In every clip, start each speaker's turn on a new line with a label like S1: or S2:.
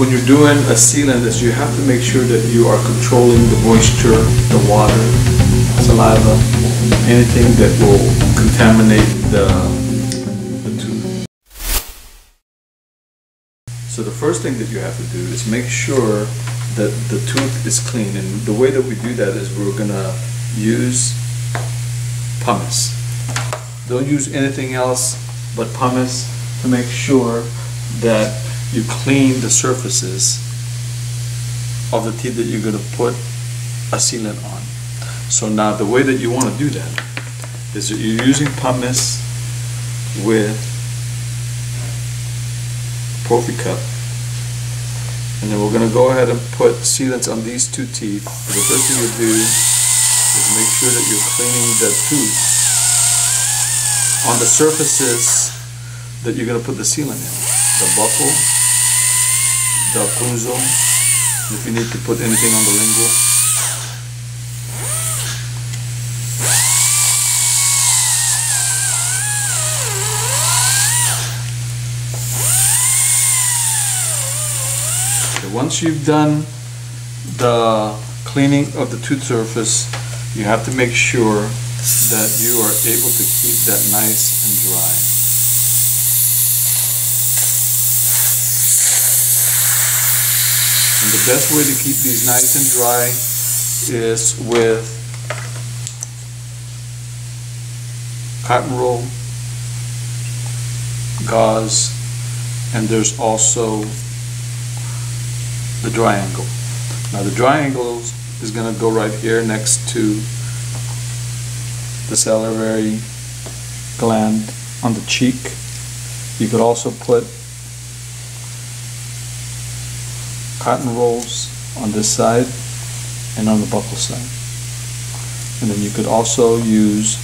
S1: when you're doing a sealant is you have to make sure that you are controlling the moisture, the water, saliva, anything that will contaminate the, the tooth. So the first thing that you have to do is make sure that the tooth is clean. And the way that we do that is we're gonna use pumice. Don't use anything else but pumice to make sure that you clean the surfaces of the teeth that you're gonna put a sealant on. So now the way that you wanna do that is that you're using pumice with prophy cup. And then we're gonna go ahead and put sealants on these two teeth. The first thing you do is make sure that you're cleaning the tooth on the surfaces that you're gonna put the sealant in. The buccal, the punzo, if you need to put anything on the lingual. Okay, Once you've done the cleaning of the tooth surface, you have to make sure that you are able to keep that nice and dry. And the best way to keep these nice and dry is with cotton roll, gauze, and there's also the dry angle. Now the dry angle is gonna go right here next to the salivary gland on the cheek. You could also put cotton rolls on this side and on the buccal side. And then you could also use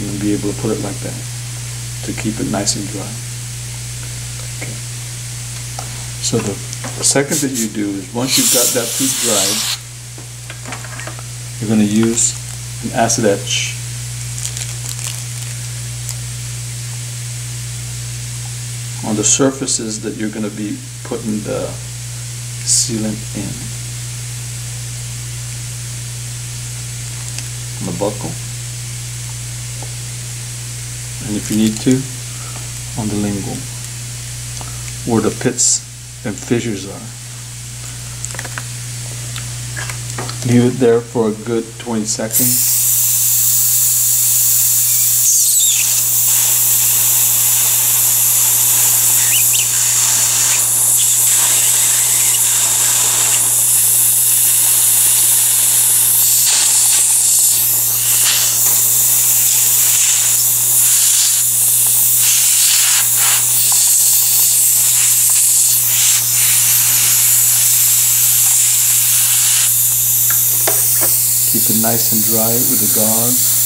S1: and be able to put it like that to keep it nice and dry. Okay. So the, second that you do is once you've got that tooth dried, you're going to use an acid etch on the surfaces that you're going to be putting the sealant in. On the buccal. And if you need to, on the lingual, where the pits and fissures are. Leave it there for a good 20 seconds. Keep it nice and dry with the gauze.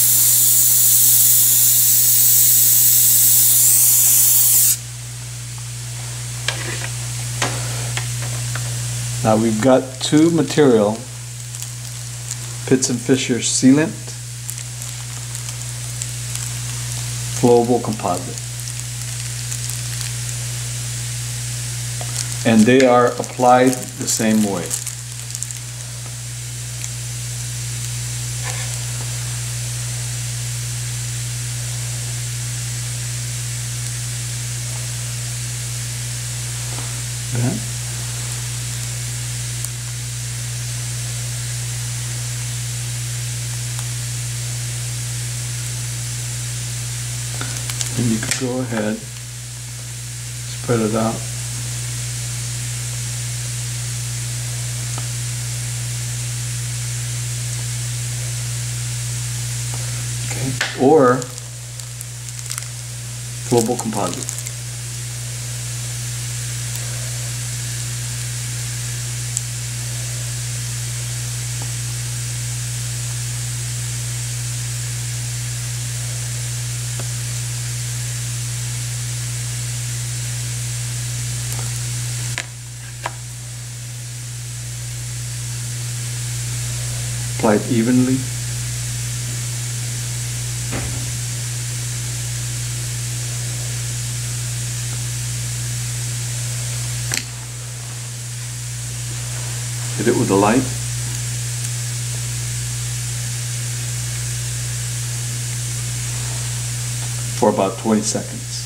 S1: Now we've got two material, pits and fissure sealant, flowable composite. And they are applied the same way. Okay. And you could go ahead, spread it out. Okay, or flowable composite. applied evenly. Hit it with a light. For about 20 seconds.